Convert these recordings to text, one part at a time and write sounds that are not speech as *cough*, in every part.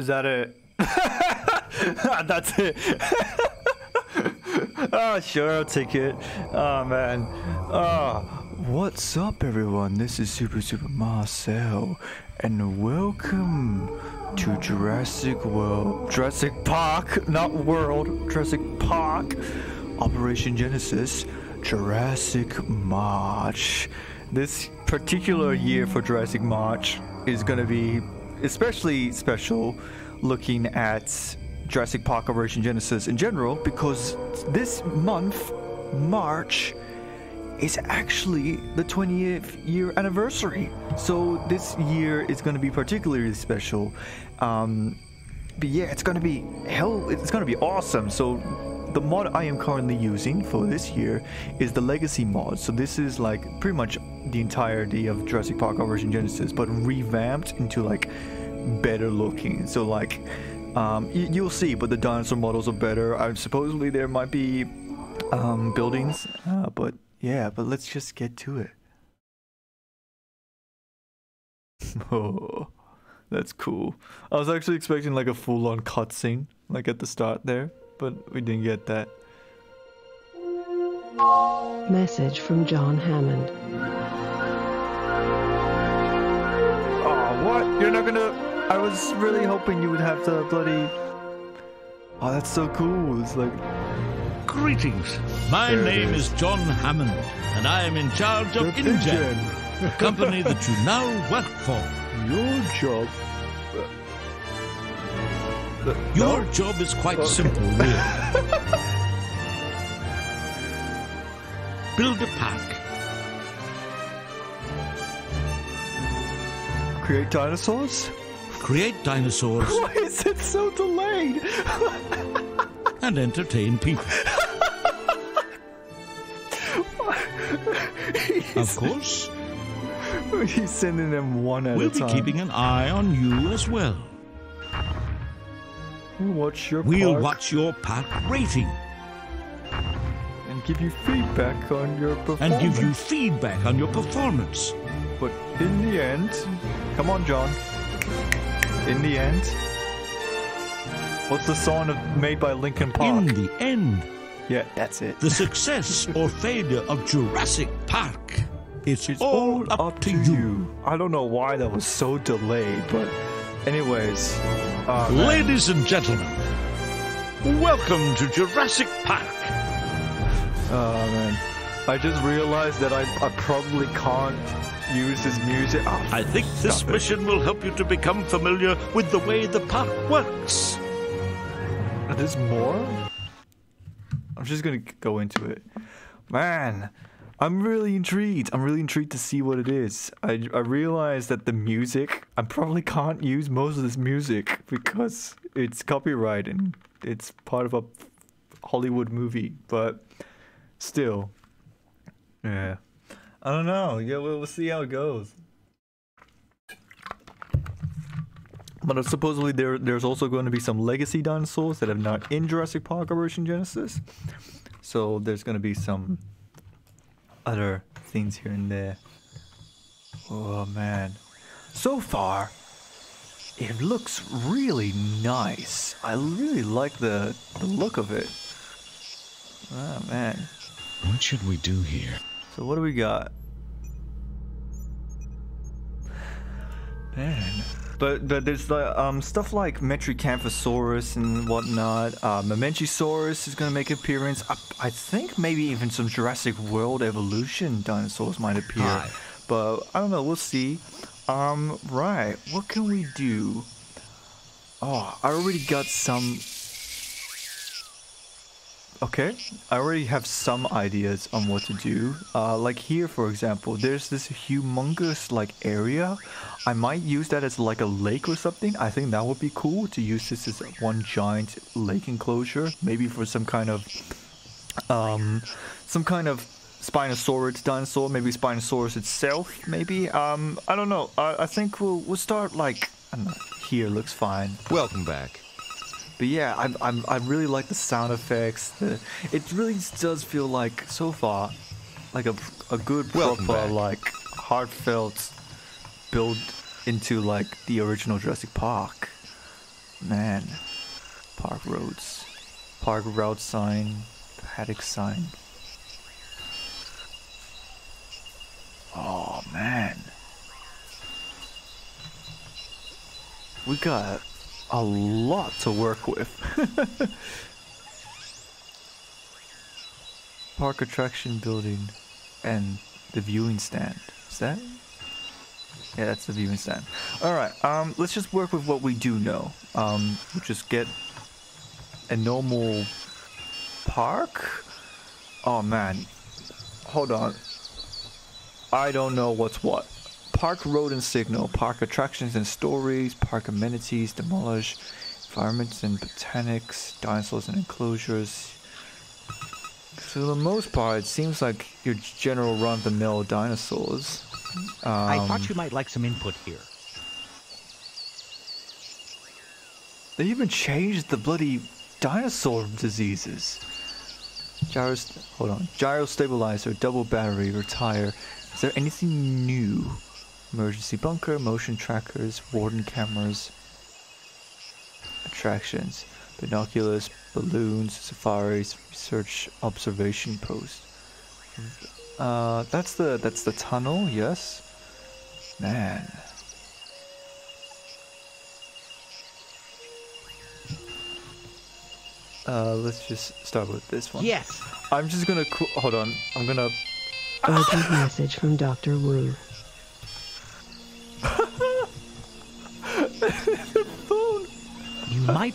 Is that it? *laughs* That's it. *laughs* oh, sure, I'll take it. Oh, man. Oh, what's up, everyone? This is Super Super Marcel, and welcome to Jurassic World. Jurassic Park, not World. Jurassic Park. Operation Genesis. Jurassic March. This particular year for Jurassic March is gonna be especially special looking at Jurassic Park Operation Genesis in general because this month, March, is actually the 20th year anniversary. So this year is going to be particularly special. Um, but yeah, it's going to be hell, it's going to be awesome. So the mod I am currently using for this year is the Legacy mod. So this is like pretty much the entirety of Jurassic Park Operation Genesis, but revamped into like better looking. So like, um, you'll see, but the dinosaur models are better. I supposedly there might be um, buildings, uh, but yeah, but let's just get to it. oh, *laughs* that's cool. I was actually expecting like a full-on cutscene, like at the start there, but we didn't get that. Message from John Hammond. Oh, what? You're not gonna? I was really hoping you would have the bloody. Oh, that's so cool. It's like Greetings. My There name is. is John Hammond, and I am in charge of InGen, the company that you now work for. *laughs* Your job. *laughs* Your no? job is quite Okay. simple, really. *laughs* Build a pack. create dinosaurs? Create dinosaurs *laughs* Why is it so delayed? and entertain people. Of course, He's sending them one at we'll a be keeping an eye on you as well. We'll watch your We'll park watch your pack rating and give you feedback on your performance. and give you feedback on your performance. But in the end, come on, John. In the end, what's the song of, made by Linkin Park? In the end, yeah, that's it. the success or failure of Jurassic Park it's, It's all, up, to you. I don't know why that was so delayed, but anyways, man. Ladies and gentlemen, welcome to Jurassic Park. Oh man, I just realized that I, I probably can't use this music. Oh, I think this it. mission will help you to become familiar with the way the park works. There's more? I'm just gonna go into it. Man, I'm really intrigued. I'm really intrigued to see what it is. I, I realize that the music, I probably can't use most of this music because it's copyright and it's part of a Hollywood movie, but still. Yeah. I don't know. Yeah, we'll, we'll see how it goes. But uh, supposedly there there's also going to be some legacy dinosaurs that are not in Jurassic Park Operation Genesis. So there's going to be some other things here and there. Oh man. So far it looks really nice. I really like the the look of it. Oh man. What should we do here? So what do we got? Man. But but there's the um stuff like Metriacanthosaurus and whatnot. Uh, is gonna make an appearance. I, I think maybe even some Jurassic World evolution dinosaurs might appear. Hi. But I don't know. We'll see. Um, right. What can we do? Oh, I already got some. Okay, I already have some ideas on what to do. Uh, like here, for example, there's this humongous like area. I might use that as like a lake or something. I think that would be cool to use this as one giant lake enclosure, maybe for some kind of, um, some kind of Spinosaurus dinosaur, maybe Spinosaurus itself, maybe. Um, I don't know. I, I think we'll we'll start like know. Here looks fine. Welcome back. But yeah, I I'm, I really like the sound effects. The it really does feel like so far, like a a good Welcome proper back. like heartfelt build into like the original Jurassic Park. Man, park roads, park route sign, paddock sign. Oh man. We got a lot to work with. *laughs* Park attraction building and the viewing stand. Is that? Yeah, that's the viewing stand. Alright, um, let's just work with what we do know. Um, we'll just get a normal park. Oh man. Hold on. I don't know what's what. Park road and signal, park attractions and stories, park amenities, demolish, environments and botanics, dinosaurs and enclosures. For the most part, it seems like your general run-of-the-mill dinosaurs. Um, I thought you might like some input here. They even changed the bloody dinosaur diseases. Gyro, hold on. Gyro stabilizer, double battery, retire. Is there anything new? Emergency bunker, motion trackers, warden cameras, attractions, binoculars, balloons, safaris, research observation post. Uh, that's the that's the tunnel. Yes. Man. Uh, let's just start with this one. Yes. I'm just gonna qu- hold on. I'm gonna. Urgent message from Dr. Wu.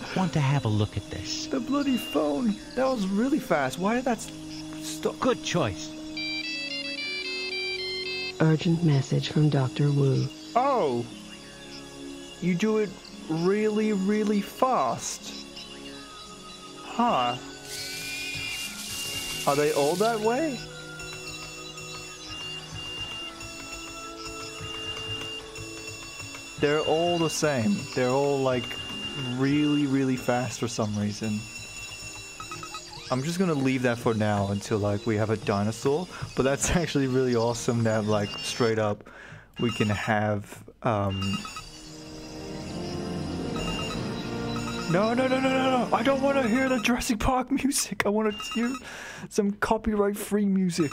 Might want to have a look at this. The bloody phone. That was really fast. Why did that stop? Good choice. Urgent message from Dr. Wu. Oh. You do it really, really fast. Huh. Are they all that way? They're all the same. They're all like really, really fast for some reason. I'm just gonna leave that for now until like we have a dinosaur. But that's *laughs* actually really awesome that like straight up we can have um No no no no no no I don't wanna hear the Jurassic Park *laughs* music. I wanna hear some copyright free music.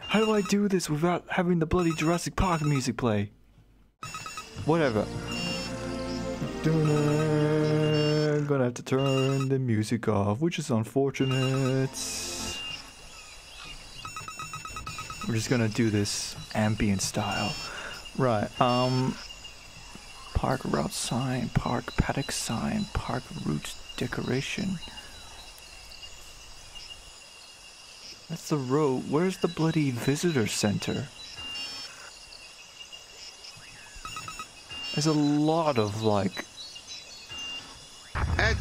How do I do this without having the bloody Jurassic Park music play? Whatever. I'm gonna have to turn the music off, which is unfortunate. We're just gonna do this ambient style. Right, um park route sign, park paddock sign, park route decoration. That's the road. Where's the bloody visitor center? There's a lot of like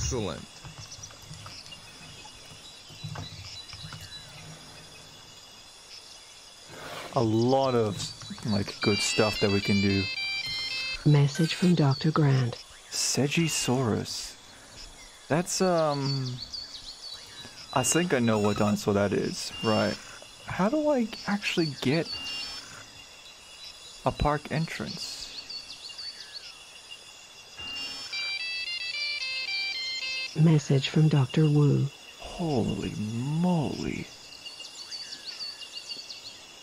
Excellent. a lot of like good stuff that we can do. Message from Dr. Grant. Segisaurus. That's um I think I know what dinosaur that is. Right. How do I actually get a park entrance? Message from Dr. Wu. Holy moly.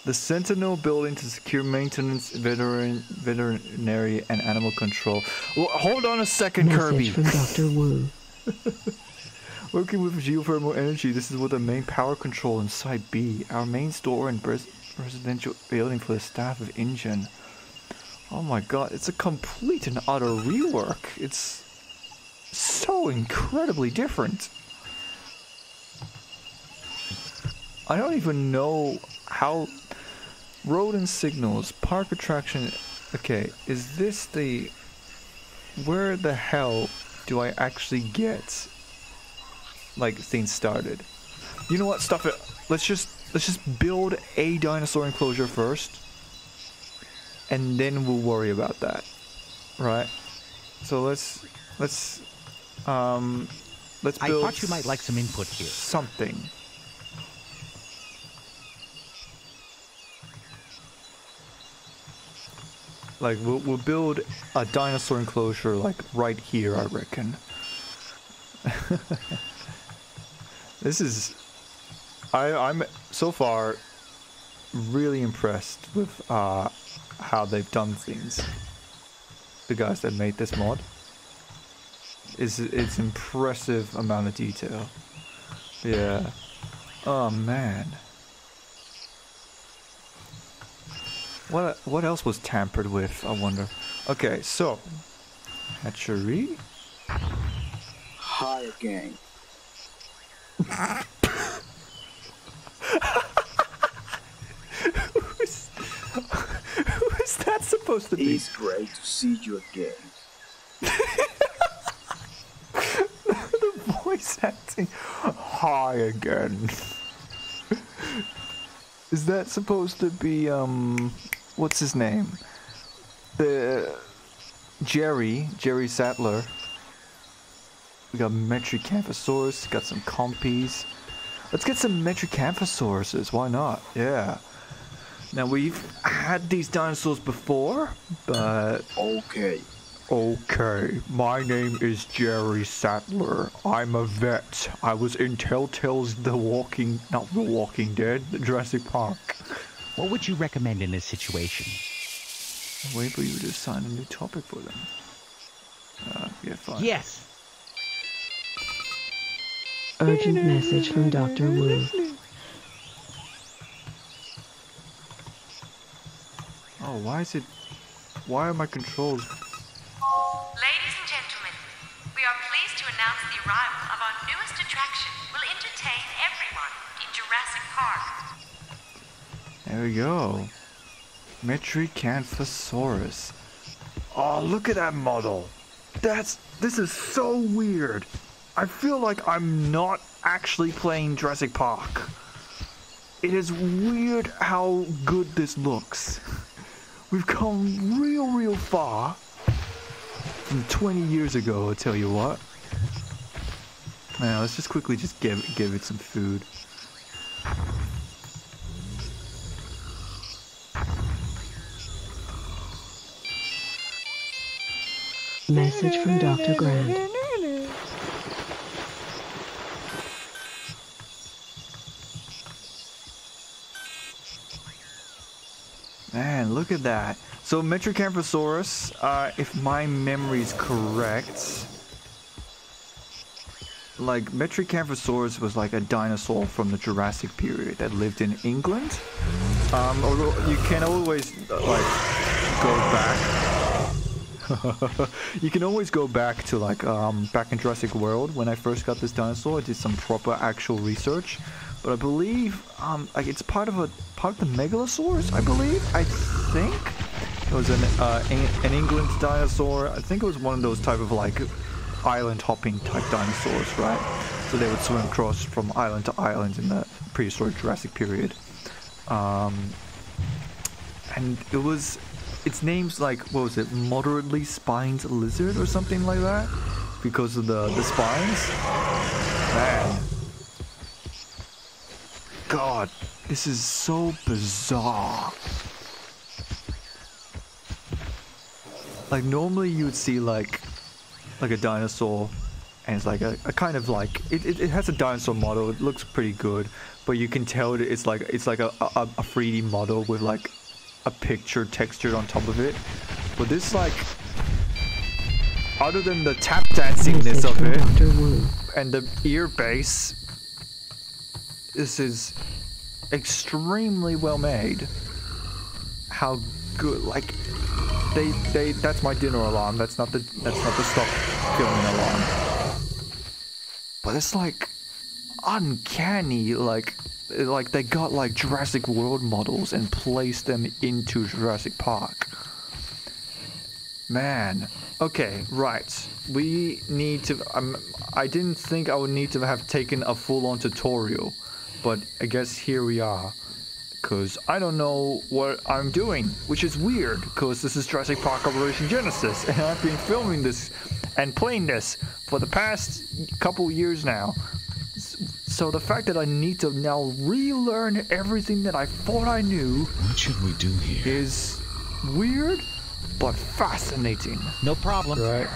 The Sentinel building to secure maintenance, veteran, veterinary, and animal control. Well, hold on a second, Kirby. Message from Dr. Wu. *laughs* Working with geothermal energy, this is what the main power control in Site B. Our main store and res- residential building for the staff of InGen. Oh my god, it's a complete and utter rework. It's so incredibly different. I don't even know how rodent signals park attraction. Okay, is this the where the hell do I actually get like things started? You know what? Stuff it. Let's just let's just build a dinosaur enclosure first, and then we'll worry about that, right? So let's let's um let's I thought you might like some input here. Something. Like we'll, we'll build a dinosaur enclosure like right here, I reckon. *laughs* this is, I I'm so far really impressed with uh, how they've done things. The guys that made this mod. It's it's impressive amount of detail. Yeah. Oh man. What what else was tampered with? I wonder. Okay, so hatchery. Hi again. *laughs* Who's, who is that supposed to be? It's great to see you again. Voice. Hi again. is that supposed to be um? What's his name? The Jerry Jerry Sattler. We got Metriacanthosaurus, got some compies. Let's get some Metriacanthosauruses, why not? Yeah. Now we've had these dinosaurs before, but Okay. Okay. My name is Jerry Sattler. I'm a vet. I was in Telltale's The Walking, not The Walking Dead, the Jurassic Park. What would you recommend in this situation? Wait for you to assign a new topic for them. Uh, yeah, fine. Yes. Urgent message from Dr. Wu. Oh, why is it? Why are my controls? The arrival of our newest attraction will entertain everyone in Jurassic Park. There we go. Metriacanthosaurus. Oh, look at that model. That's this is so weird. I feel like I'm not actually playing Jurassic Park. It is weird how good this looks. We've come real, real far from 20 years ago. I'll tell you what. Now let's just quickly just give give it some food. Message from Dr. Grant. Man, look at that. So Metriacanthosaurus, uh, if my memory's correct, like Metriacanthosaurus was like a dinosaur from the Jurassic period that lived in England. Um, although you can always uh, like go back. *laughs* you can always go back to like um, back in Jurassic World when I first got this dinosaur. I did some proper actual research, but I believe um, like it's part of a part of the Megalosaurus. I believe. I think it was an uh, an an England dinosaur. I think it was one of those type of like island hopping type dinosaurs, right? So they would swim across from island to island in the prehistoric Jurassic period. Um, and it was its name's like what was it moderately spined lizard or something like that because of the the spines man god this is so bizarre like normally you would see like like a dinosaur and it's like a, a kind of like it, it, it has a dinosaur model it looks pretty good but you can tell that it's like it's like a, a, a 3d model with like a picture textured on top of it. But this like other than the tap dancingness of it and the ear bass this is extremely well made. How good like they they that's my dinner alarm that's not the that's not the stop filming alarm but it's like uncanny like like they got like Jurassic World models and placed them into Jurassic Park. Man, okay, right. We need to. Um, I didn't think I would need to have taken a full-on tutorial, but I guess here we are. Cause I don't know what I'm doing, which is weird. Cause this is Jurassic Park Operation Genesis, and I've been filming this and playing this for the past couple years now. So the fact that I need to now relearn everything that I thought I knew What should we do here? is weird, but fascinating. No problem. Right.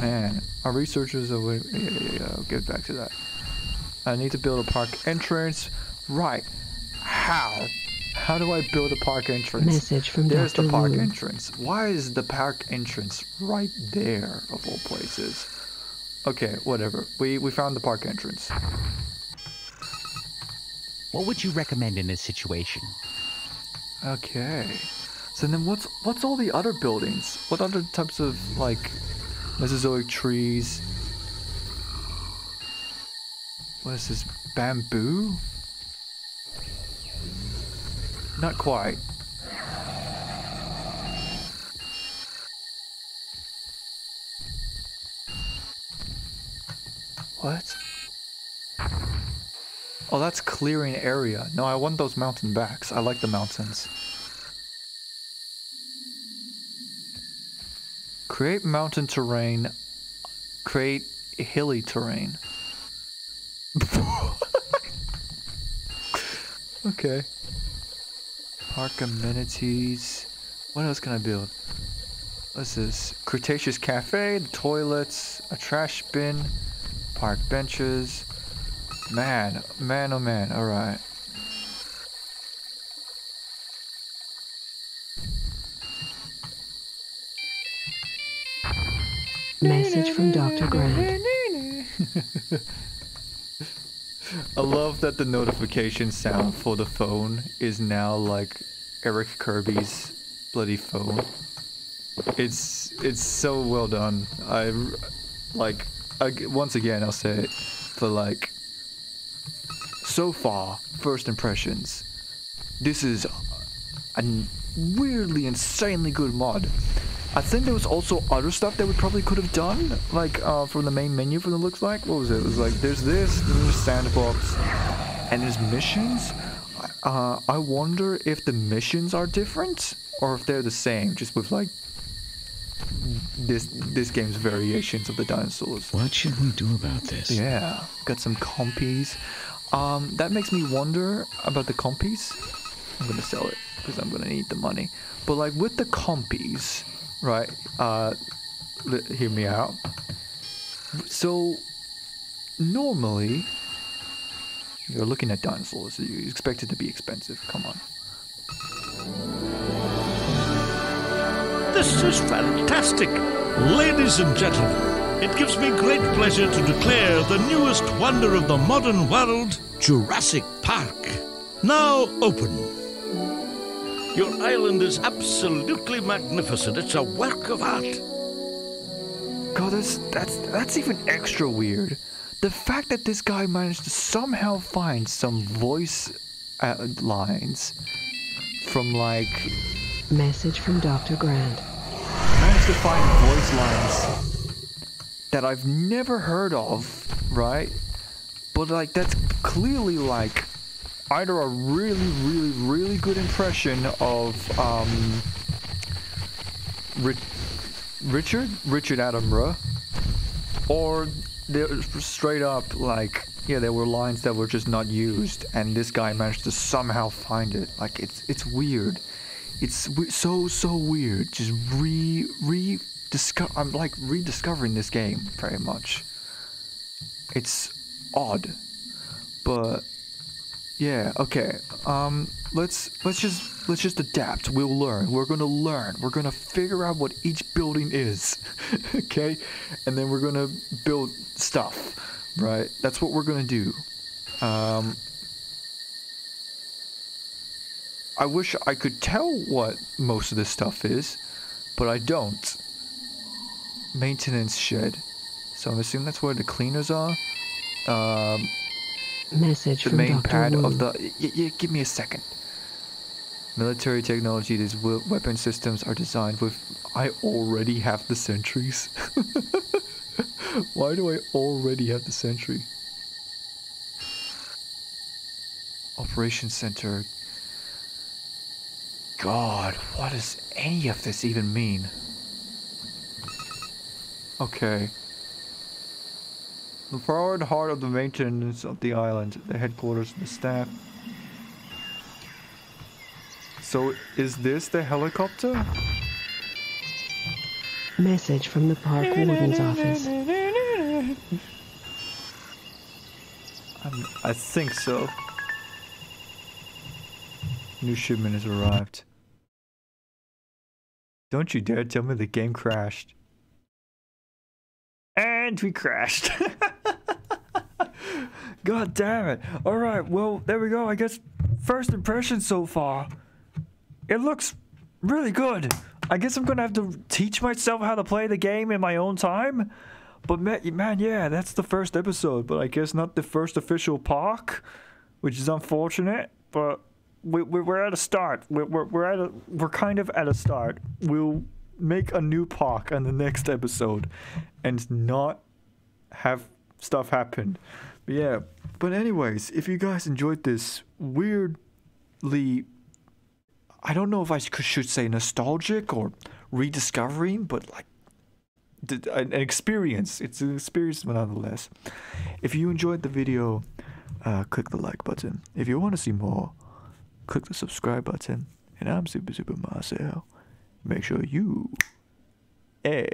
Man, our researchers are. Yeah, yeah, yeah, I'll get back to that. I need to build a park entrance. Right. How? How do I build a park entrance? Message from There's Dr. the park Wu. entrance. Why is the park entrance right there, of all places? Okay, whatever. We we found the park entrance. What would you recommend in this situation? Okay. So then what's what's all the other buildings? What other types of like Mesozoic trees? What is this? Bamboo? Not quite. What? Oh, that's clearing area. No, I want those mountain backs. I like the mountains. Create mountain terrain. Create hilly terrain. *laughs* okay. Park amenities. What else can I build? What's this? Cretaceous cafe, the toilets, a trash bin, park benches. Man, man, oh man, alright. Message from Dr. Grant. *laughs* I love that the notification sound for the phone is now like Eric Kirby's bloody phone. It's it's so well done. I like ag- once again I'll say it for like so far first impressions. This is a weirdly insanely good mod. I think there was also other stuff that we probably could have done, like uh, from the main menu. From the looks like, what was it? It was like there's this, there's sandbox, and there's missions. Uh, I wonder if the missions are different or if they're the same, just with like this this game's variations of the dinosaurs. What should we do about this? Yeah, got some compies. Um, that makes me wonder about the compies. I'm gonna sell it because I'm gonna need the money. But like with the compies, right? Uh, hear me out. So normally, you're looking at dinosaurs. You expect it to be expensive. Come on. This is fantastic! Ladies and gentlemen, it gives me great pleasure to declare the newest wonder of the modern world, Jurassic Park, now open. Your island is absolutely magnificent. It's a work of art. God, that's that's that's even extra weird. The fact that this guy managed to somehow find some voice uh, lines from like Message from Dr. Grant. managed to find voice lines that I've never heard of, right? But like that's clearly like either a really, really, really good impression of um Ri- Richard Richard Attenborough, or they're straight up like yeah, there were lines that were just not used, and this guy managed to somehow find it. Like it's it's weird. It's so so weird. Just re re discover. I'm like rediscovering this game very much. It's odd, but yeah. Okay. Um. Let's let's just let's just adapt. We'll learn. We're gonna learn. We're gonna figure out what each building is. *laughs* okay, and then we're gonna build stuff. Right. That's what we're gonna do. Um. I wish I could tell what most of this stuff is, but I don't. Maintenance shed. So I'm assuming that's where the cleaners are. Um, Message the from main Dr. pad Wu. of the. Y- y- give me a second. Military technology. These we- weapon systems are designed with. I already have the sentries. *laughs* Why do I already have the sentry? Operation Center. God, what does any of this even mean? Okay. The forward heart of the maintenance of the island, the headquarters of the staff. So, is this the helicopter? Message from the park warden's office. I'm, I think so. New shipment has arrived. Don't you dare tell me the game crashed. And we crashed. *laughs* God damn it. Alright, well, there we go. I guess first impression so far. It looks really good. I guess I'm gonna have to teach myself how to play the game in my own time. But man, yeah, that's the first episode, but I guess not the first official park, which is unfortunate. But we, we, we're at a start. We're, we're, we're at a we're kind of at a start. We'll make a new park on the next episode, and not have stuff happen. Yeah. But anyways, if you guys enjoyed this weirdly I don't know if I should say nostalgic or rediscovering, but like an experience. It's an experience nonetheless. If you enjoyed the video, uh, click the like button. If you want to see more, click the subscribe button. And I'm Super Super Marcel. Make sure you. Hey.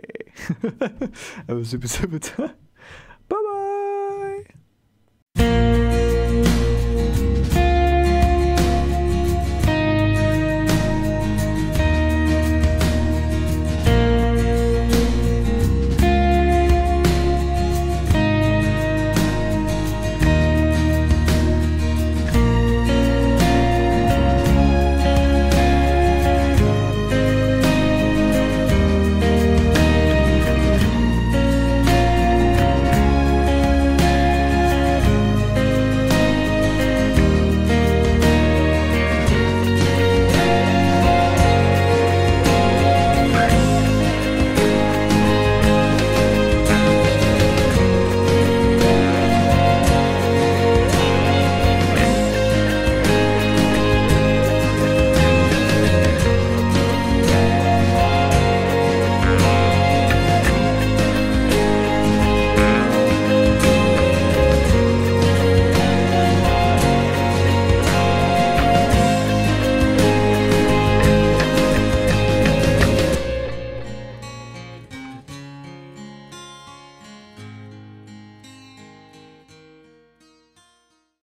that was Super Super. *laughs*